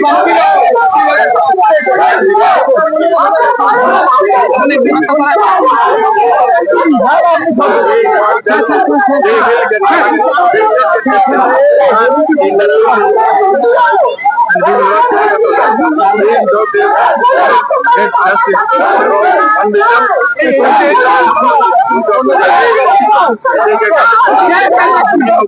Justice.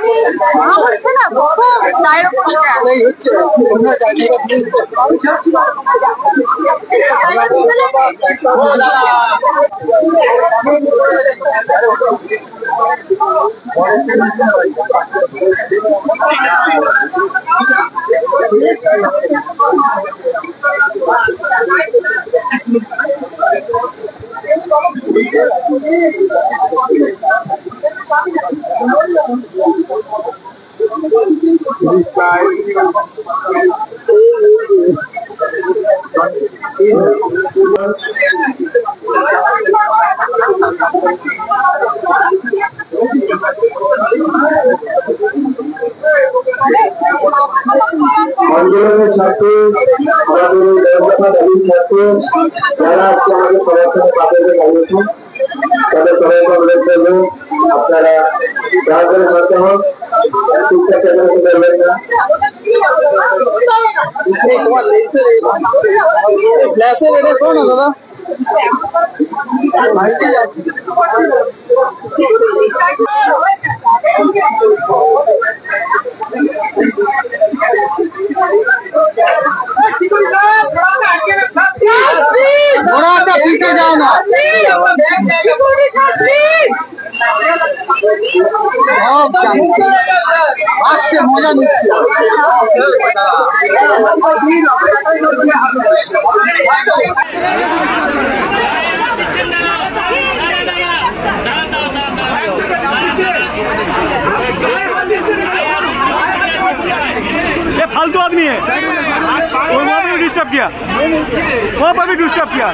হচ্ছে না কত চায়ের উপর Thank you. আন্দোলনের সাথে আমাদের ব্যবস্থা দাবির সাথে যারা আজকে আমাদের পড়াশোনা তাদেরকে জানিয়েছেন তাদের সবাইকে অনুরোধ করবো আপনারা গার্জেন মাধ্যম শিক্ষা কেন্দ্র করবেন না ক্লাসে রেডি করো না দাদা ভাইতে যাচ্ছি थोड़ा सा पीछे जाओ ना আসছে মজা নিচ্ছে ये फालतू आदमी है वहाँ भी डिस्टर्ब किया वहाँ पर भी डिस्टर्ब किया